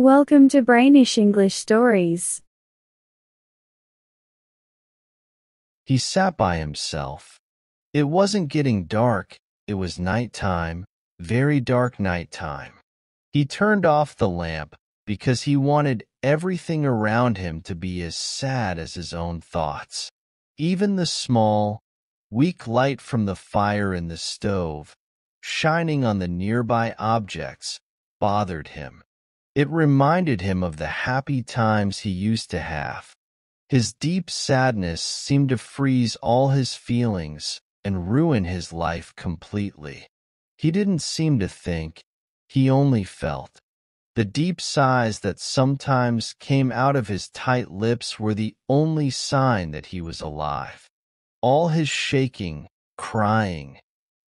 Welcome to Brainish English Stories. He sat by himself. It wasn't getting dark, it was night time, very dark night time. He turned off the lamp because he wanted everything around him to be as sad as his own thoughts. Even the small, weak light from the fire in the stove, shining on the nearby objects, bothered him. It reminded him of the happy times he used to have. His deep sadness seemed to freeze all his feelings and ruin his life completely. He didn't seem to think, he only felt. The deep sighs that sometimes came out of his tight lips were the only sign that he was alive. All his shaking, crying,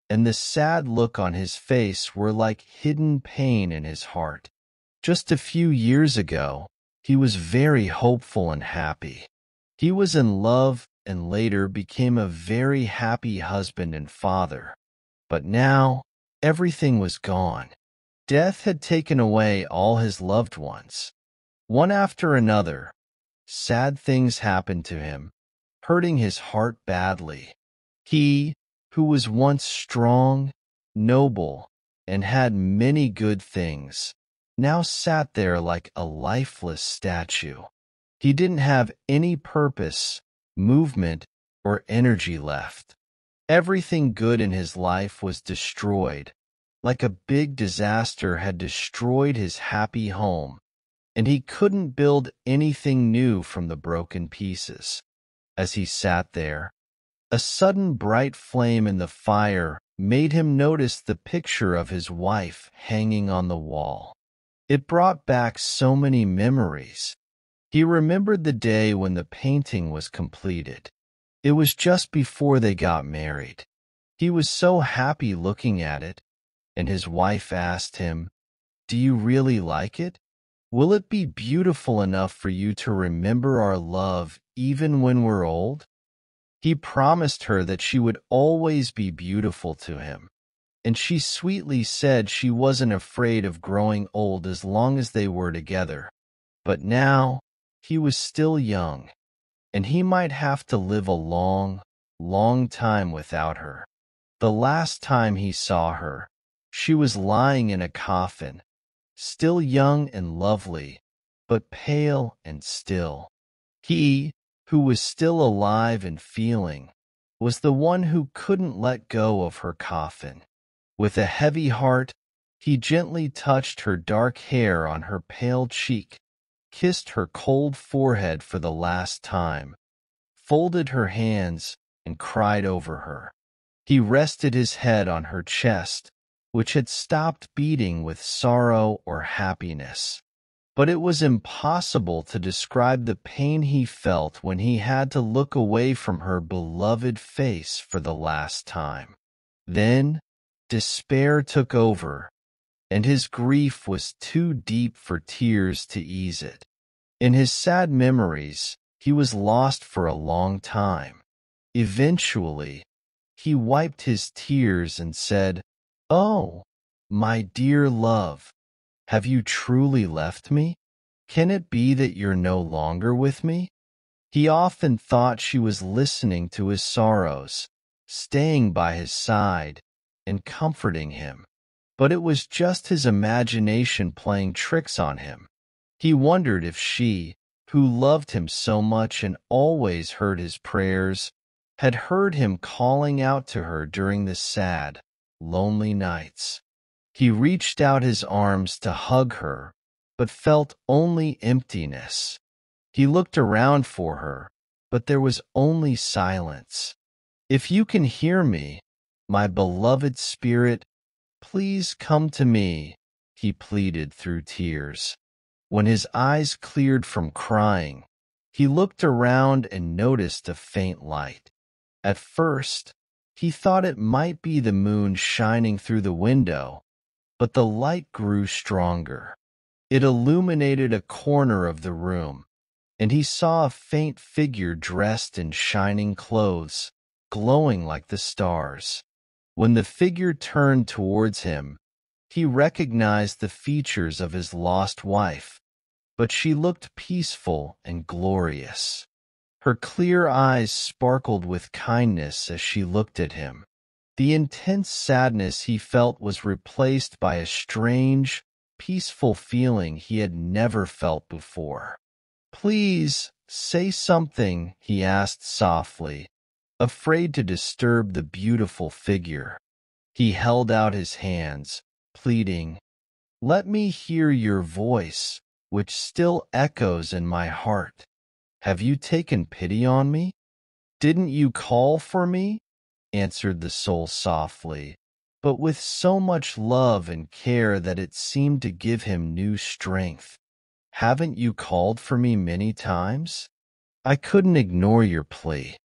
and the sad look on his face were like hidden pain in his heart. Just a few years ago, he was very hopeful and happy. He was in love and later became a very happy husband and father. But now, everything was gone. Death had taken away all his loved ones. One after another, sad things happened to him, hurting his heart badly. He, who was once strong, noble, and had many good things, now sat there like a lifeless statue. He didn't have any purpose, movement, or energy left. Everything good in his life was destroyed, like a big disaster had destroyed his happy home, and he couldn't build anything new from the broken pieces. As he sat there, a sudden bright flame in the fire made him notice the picture of his wife hanging on the wall. It brought back so many memories. He remembered the day when the painting was completed. It was just before they got married. He was so happy looking at it, and his wife asked him, Do you really like it? Will it be beautiful enough for you to remember our love even when we're old? He promised her that she would always be beautiful to him and she sweetly said she wasn't afraid of growing old as long as they were together. But now he was still young, and he might have to live a long, long time without her. The last time he saw her, she was lying in a coffin, still young and lovely, but pale and still. He, who was still alive and feeling, was the one who couldn't let go of her coffin. With a heavy heart, he gently touched her dark hair on her pale cheek, kissed her cold forehead for the last time, folded her hands, and cried over her. He rested his head on her chest, which had stopped beating with sorrow or happiness. But it was impossible to describe the pain he felt when he had to look away from her beloved face for the last time. Then Despair took over, and his grief was too deep for tears to ease it. In his sad memories, he was lost for a long time. Eventually, he wiped his tears and said, Oh, my dear love, have you truly left me? Can it be that you're no longer with me? He often thought she was listening to his sorrows, staying by his side, and comforting him. But it was just his imagination playing tricks on him. He wondered if she, who loved him so much and always heard his prayers, had heard him calling out to her during the sad, lonely nights. He reached out his arms to hug her, but felt only emptiness. He looked around for her, but there was only silence. If you can hear me, my beloved spirit, please come to me, he pleaded through tears. When his eyes cleared from crying, he looked around and noticed a faint light. At first, he thought it might be the moon shining through the window, but the light grew stronger. It illuminated a corner of the room, and he saw a faint figure dressed in shining clothes, glowing like the stars. When the figure turned towards him, he recognized the features of his lost wife, but she looked peaceful and glorious. Her clear eyes sparkled with kindness as she looked at him. The intense sadness he felt was replaced by a strange, peaceful feeling he had never felt before. Please, say something, he asked softly, afraid to disturb the beautiful figure. He held out his hands, pleading, Let me hear your voice, which still echoes in my heart. Have you taken pity on me? Didn't you call for me? answered the soul softly, but with so much love and care that it seemed to give him new strength. Haven't you called for me many times? I couldn't ignore your plea.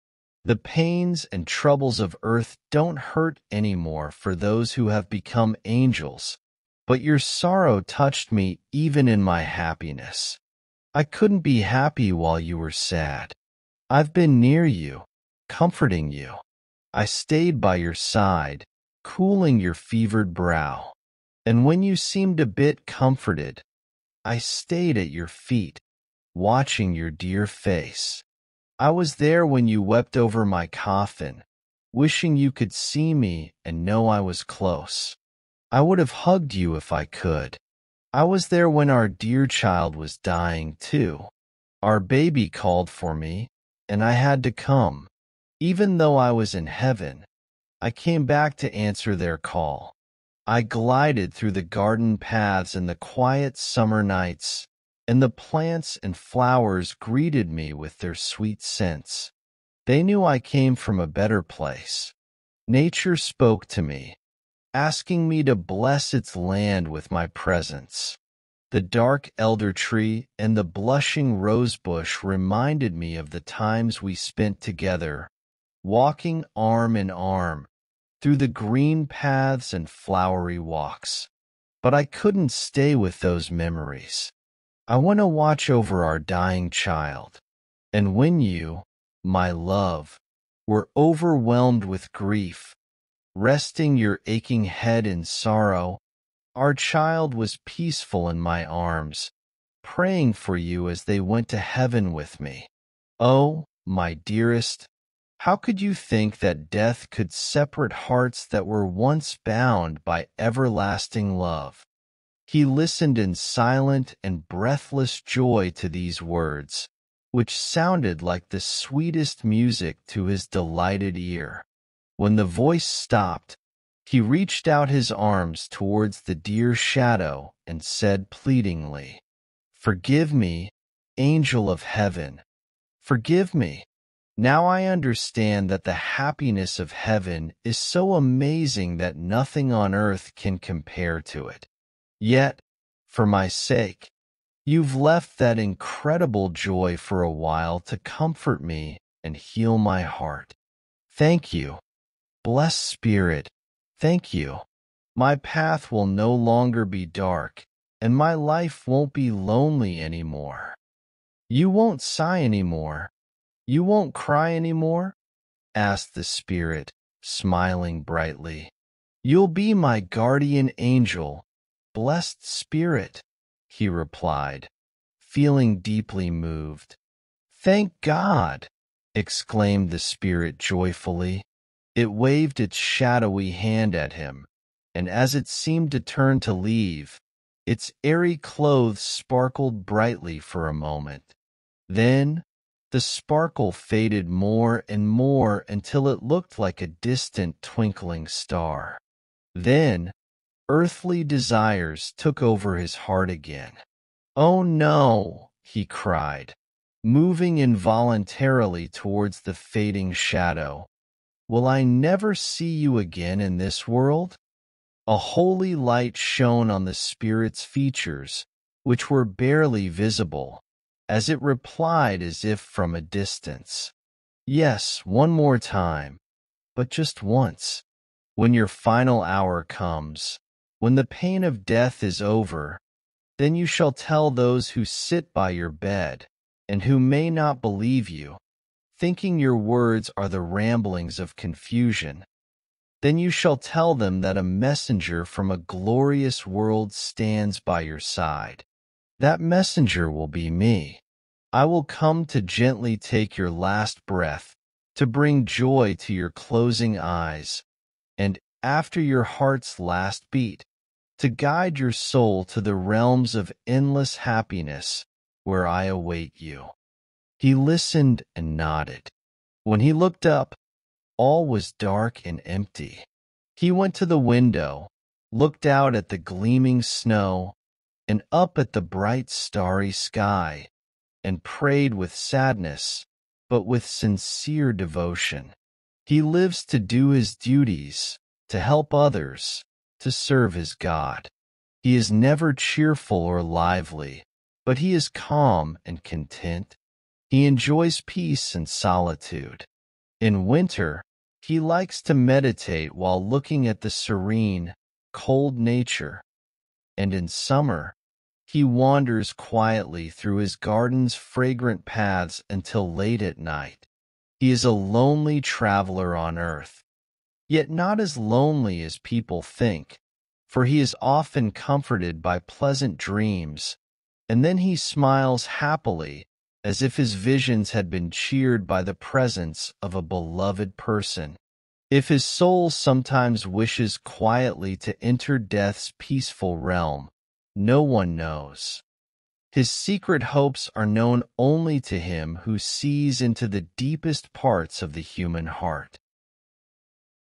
The pains and troubles of earth don't hurt anymore for those who have become angels, but your sorrow touched me even in my happiness. I couldn't be happy while you were sad. I've been near you, comforting you. I stayed by your side, cooling your fevered brow. And when you seemed a bit comforted, I stayed at your feet, watching your dear face. I was there when you wept over my coffin, wishing you could see me and know I was close. I would have hugged you if I could. I was there when our dear child was dying, too. Our baby called for me, and I had to come. Even though I was in heaven, I came back to answer their call. I glided through the garden paths in the quiet summer nights, and the plants and flowers greeted me with their sweet scents. They knew I came from a better place. Nature spoke to me, asking me to bless its land with my presence. The dark elder tree and the blushing rosebush reminded me of the times we spent together, walking arm in arm through the green paths and flowery walks. But I couldn't stay with those memories. I want to watch over our dying child. And when you, my love, were overwhelmed with grief, resting your aching head in sorrow, our child was peaceful in my arms, praying for you as they went to heaven with me. Oh, my dearest, how could you think that death could separate hearts that were once bound by everlasting love? He listened in silent and breathless joy to these words, which sounded like the sweetest music to his delighted ear. When the voice stopped, he reached out his arms towards the dear shadow and said pleadingly, Forgive me, angel of heaven, forgive me. Now I understand that the happiness of heaven is so amazing that nothing on earth can compare to it. Yet, for my sake, you've left that incredible joy for a while to comfort me and heal my heart. Thank you. Blessed Spirit, thank you. My path will no longer be dark, and my life won't be lonely anymore. You won't sigh anymore. You won't cry anymore? asked the Spirit, smiling brightly. You'll be my guardian angel blessed spirit, he replied, feeling deeply moved. Thank God, exclaimed the spirit joyfully. It waved its shadowy hand at him, and as it seemed to turn to leave, its airy clothes sparkled brightly for a moment. Then the sparkle faded more and more until it looked like a distant twinkling star. Then Earthly desires took over his heart again. Oh no, he cried, moving involuntarily towards the fading shadow. Will I never see you again in this world? A holy light shone on the spirit's features, which were barely visible, as it replied as if from a distance. Yes, one more time, but just once. When your final hour comes, when the pain of death is over, then you shall tell those who sit by your bed, and who may not believe you, thinking your words are the ramblings of confusion. Then you shall tell them that a messenger from a glorious world stands by your side. That messenger will be me. I will come to gently take your last breath, to bring joy to your closing eyes, and after your heart's last beat, to guide your soul to the realms of endless happiness where I await you. He listened and nodded. When he looked up, all was dark and empty. He went to the window, looked out at the gleaming snow, and up at the bright starry sky, and prayed with sadness, but with sincere devotion. He lives to do his duties, to help others, to serve his God. He is never cheerful or lively, but he is calm and content. He enjoys peace and solitude. In winter, he likes to meditate while looking at the serene, cold nature. And in summer, he wanders quietly through his garden's fragrant paths until late at night. He is a lonely traveler on earth, yet not as lonely as people think, for he is often comforted by pleasant dreams, and then he smiles happily as if his visions had been cheered by the presence of a beloved person. If his soul sometimes wishes quietly to enter death's peaceful realm, no one knows. His secret hopes are known only to him who sees into the deepest parts of the human heart.